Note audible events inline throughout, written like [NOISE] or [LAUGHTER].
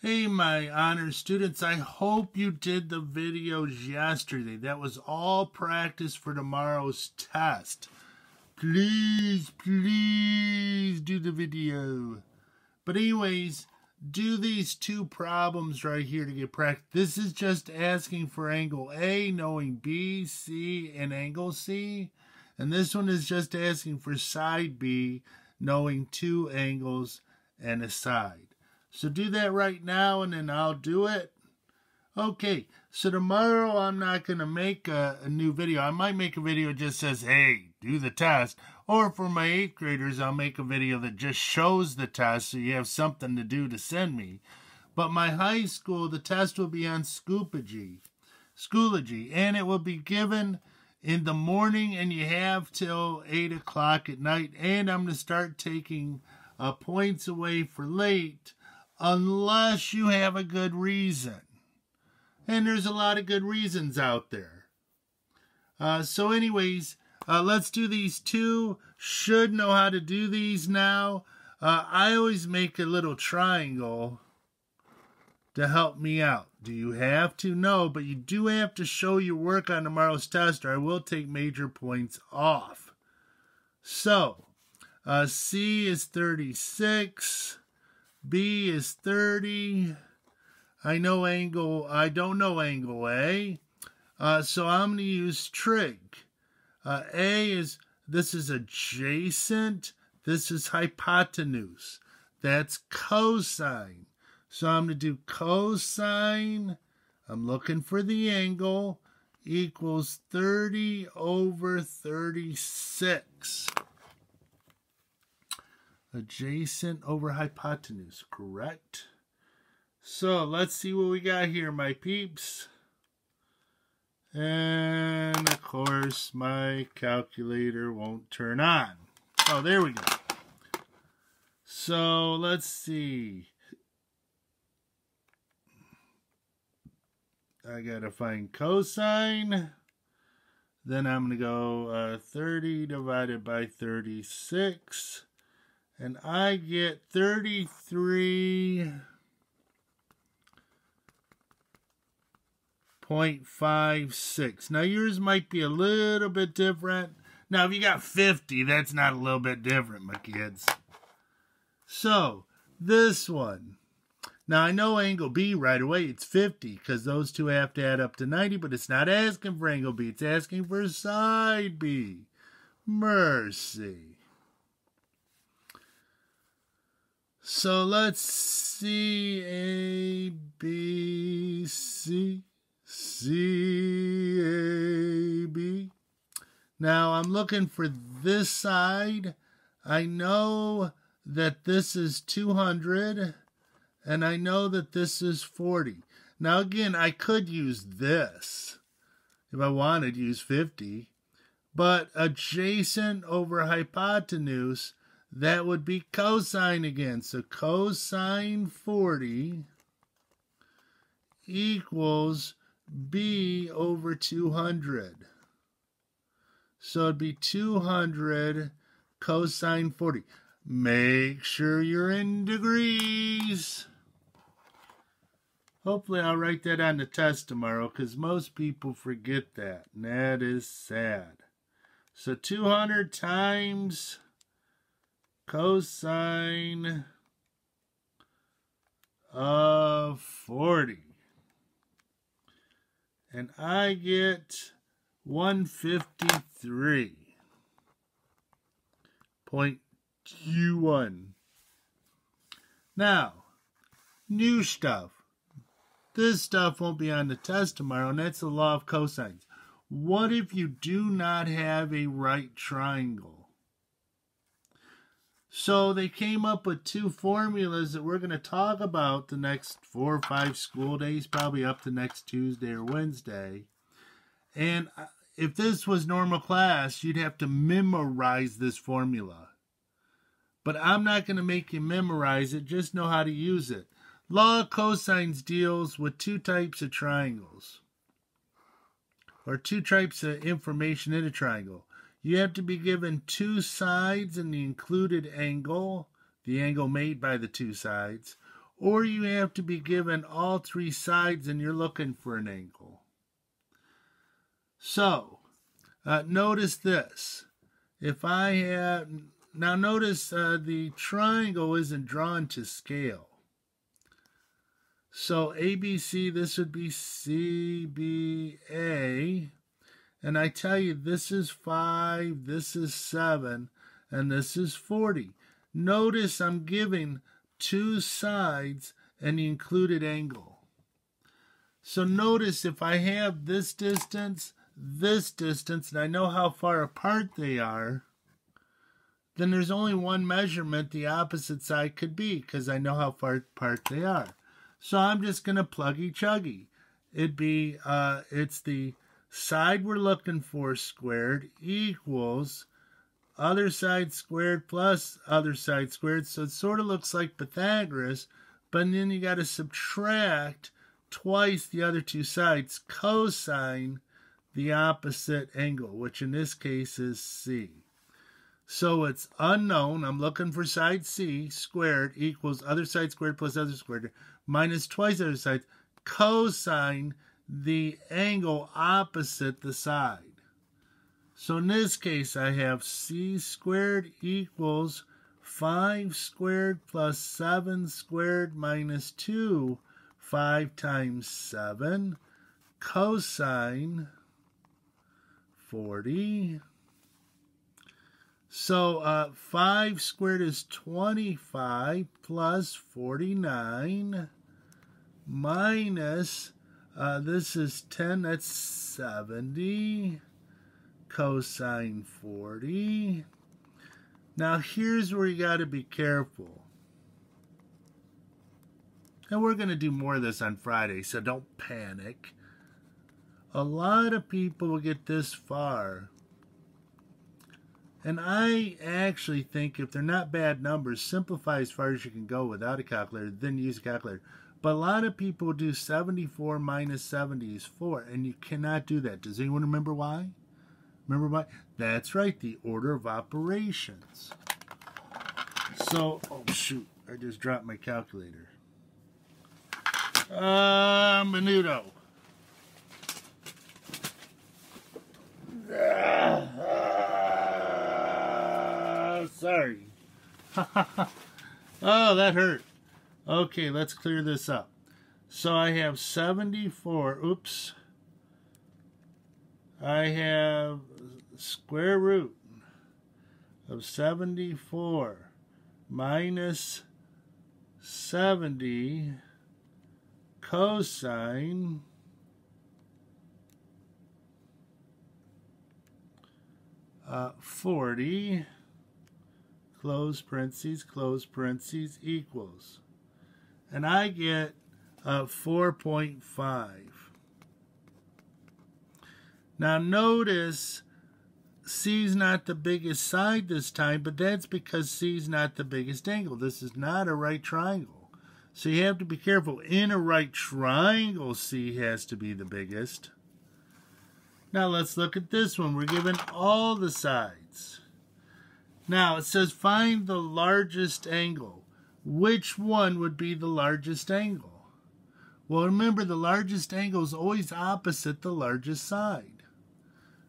Hey, my honor students, I hope you did the videos yesterday. That was all practice for tomorrow's test. Please, please do the video. But anyways, do these two problems right here to get practice. This is just asking for angle A, knowing B, C, and angle C. And this one is just asking for side B, knowing two angles and a side. So do that right now and then I'll do it. Okay, so tomorrow I'm not going to make a, a, new video. I might make a video that just says, hey, do the test. Or for my 8th graders, I'll make a video that just shows the test so you have something to do to send me. But my high school, the test will be on Schoology. Schoology. And it will be given in the morning and you have till 8 o'clock at night. And I'm going to start taking uh, points away for late unless you have a good reason. And there's a lot of good reasons out there. Uh, so anyways, uh, let's do these two. Should know how to do these now. Uh, I always make a little triangle to help me out. Do you have to? No, but you do have to show your work on tomorrow's test or I will take major points off. So, uh, C is 36. B is 30. I know angle, I don't know angle A. Uh, so I'm going to use trig. Uh, A is, this is adjacent. This is hypotenuse. That's cosine. So I'm going to do cosine. I'm looking for the angle equals 30 over 36 adjacent over hypotenuse, correct? So let's see what we got here, my peeps. And of course, my calculator won't turn on. Oh, there we go. So let's see. I gotta find cosine. Then I'm gonna go uh, 30 divided by 36 and I get 33.56. Now yours might be a little bit different. Now if you got 50, that's not a little bit different, my kids. So, this one. Now I know angle B right away, it's 50, because those two have to add up to 90, but it's not asking for angle B, it's asking for side B. Mercy. So let's see A, B, C, C, A, B. Now I'm looking for this side. I know that this is 200 and I know that this is 40. Now again, I could use this if I wanted to use 50, but adjacent over hypotenuse that would be cosine again. So cosine 40 equals b over 200. So it'd be 200 cosine 40. Make sure you're in degrees. Hopefully I'll write that on the test tomorrow because most people forget that. And that is sad. So 200 times cosine of 40. And I get 153.21. Now, new stuff. This stuff won't be on the test tomorrow, and that's the law of cosines. What if you do not have a right triangle? So they came up with two formulas that we're going to talk about the next four or five school days, probably up to next Tuesday or Wednesday. And uh, if this was normal class, you'd have to memorize this formula. But I'm not going to make you memorize it, just know how to use it. Law of cosines deals with two types of triangles, or two types of information in a triangle. You have to be given two sides and the included angle, the angle made by the two sides, or you have to be given all three sides and you're looking for an angle. So, uh, notice this. If I have, now notice uh, the triangle isn't drawn to scale. So ABC, this would be CBA. And I tell you, this is 5, this is 7, and this is 40. Notice I'm giving two sides and the included angle. So notice if I have this distance, this distance, and I know how far apart they are, then there's only one measurement the opposite side could be because I know how far apart they are. So I'm just going to pluggy chuggy. It'd be, uh, it's the side we're looking for squared equals other side squared plus other side squared. So it sort of looks like Pythagoras, but then you got to subtract twice the other two sides, cosine the opposite angle, which in this case is C. So it's unknown. I'm looking for side C squared equals other side squared plus other squared minus twice other side cosine the angle opposite the side. So in this case, I have c squared equals 5 squared plus 7 squared minus 2, 5 times 7, cosine 40 so uh, 5 squared is 25 plus 49 minus, uh, this is 10, that's 70, cosine 40. Now here's where you got to be careful. And we're going to do more of this on Friday, so don't panic. A lot of people will get this far and I actually think if they're not bad numbers, simplify as far as you can go without a calculator, then use a calculator. But a lot of people do 74 minus 70 is 4, and you cannot do that. Does anyone remember why? Remember why? That's right, the order of operations. So, oh shoot, I just dropped my calculator. Uh, Menudo. Sorry. [LAUGHS] oh, that hurt. Okay, let's clear this up. So I have 74. Oops. I have square root of 74 minus 70 cosine uh, 40 close parentheses, close parentheses, equals. And I get uh, 4.5. Now notice C is not the biggest side this time, but that's because C is not the biggest angle. This is not a right triangle. So you have to be careful. In a right triangle, C has to be the biggest. Now let's look at this one. We're given all the sides. Now it says find the largest angle. Which one would be the largest angle? Well, remember the largest angle is always opposite the largest side.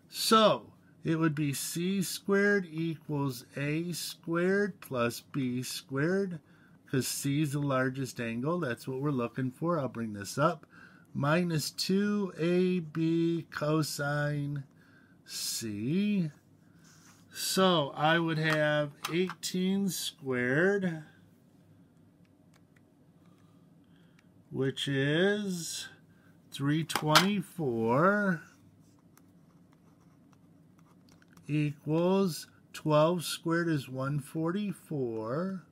So it would be c squared equals a squared plus b squared because c is the largest angle. That's what we're looking for. I'll bring this up. Minus 2ab cosine c so I would have 18 squared, which is 324 equals 12 squared is 144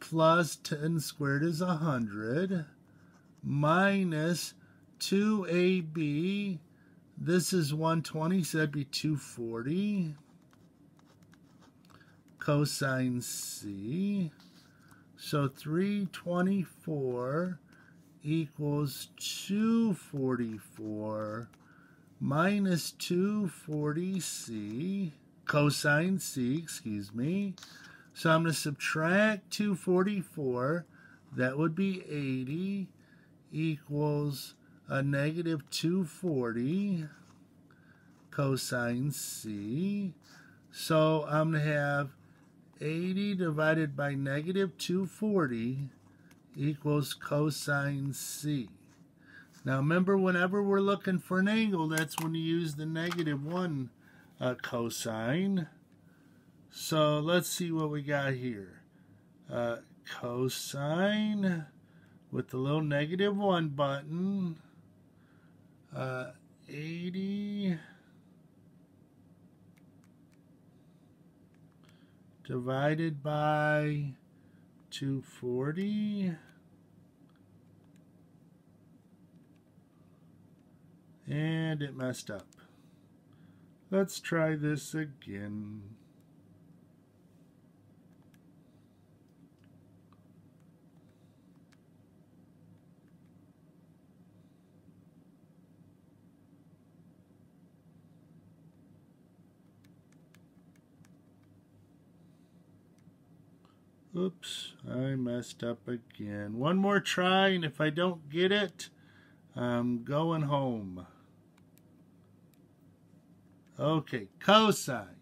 plus 10 squared is 100 minus 2ab this is 120 so that'd be 240 cosine C. So 324 equals 244 minus 240C, cosine C, excuse me. So I'm going to subtract 244. that would be 80 equals a negative 240 cosine C. So I'm going to have 80 divided by negative 240 equals cosine C. Now remember, whenever we're looking for an angle, that's when you use the negative 1 uh, cosine. So let's see what we got here. Uh, cosine with the little negative 1 button. Uh, 80 divided by 240 and it messed up. Let's try this again. Oops, I messed up again. One more try, and if I don't get it, I'm going home. Okay, cosine.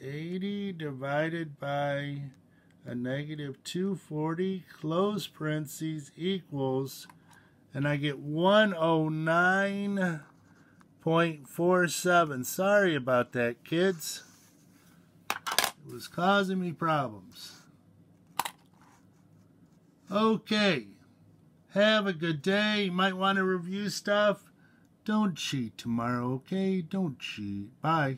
80 divided by a negative 240, close parentheses, equals, and I get 109.47. Sorry about that, kids was causing me problems. Okay. Have a good day. You might want to review stuff. Don't cheat tomorrow, okay? Don't cheat. Bye.